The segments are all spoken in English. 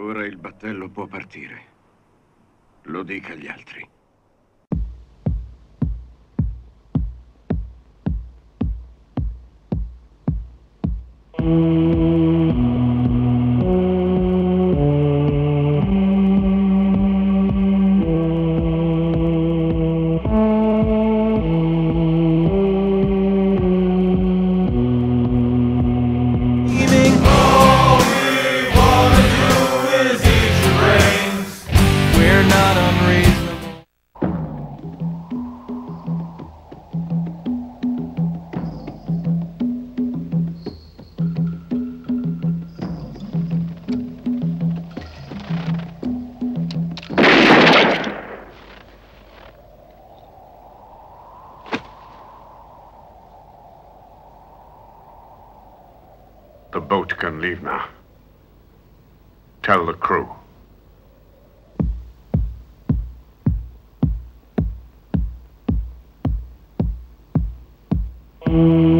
Ora il battello può partire. Lo dica agli altri. The boat can leave now. Tell the crew. Mm.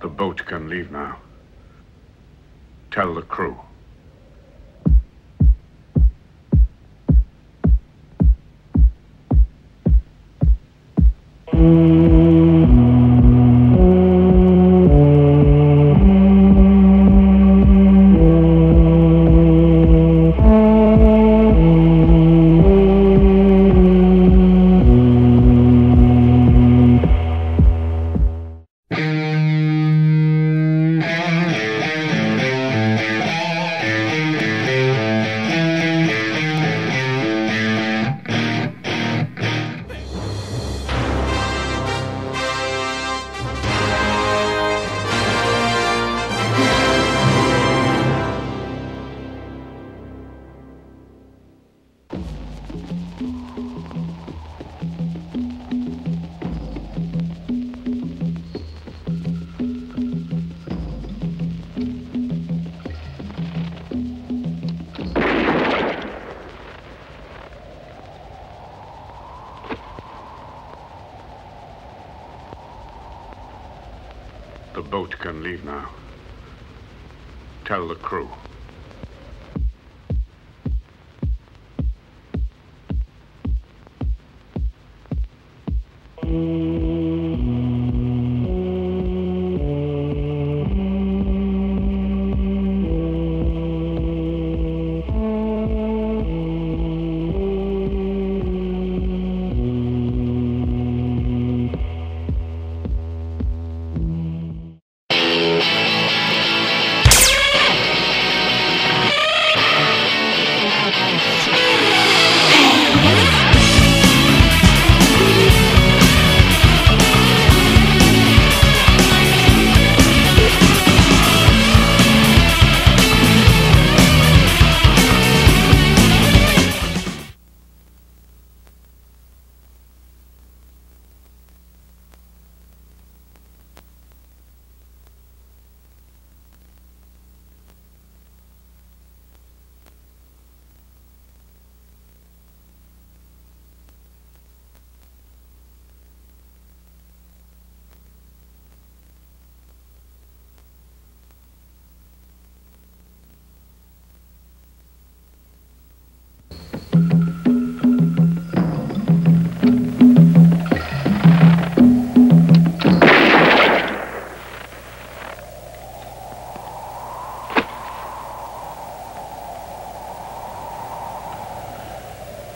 The boat can leave now. Tell the crew. Mm. The boat can leave now. Tell the crew.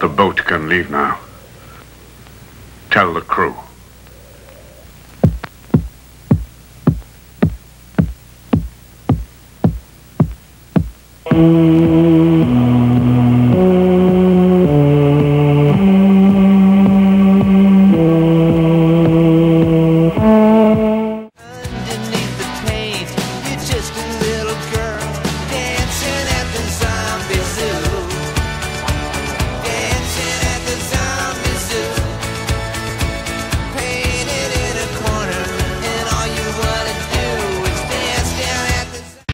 The boat can leave now. Tell the crew. Mm.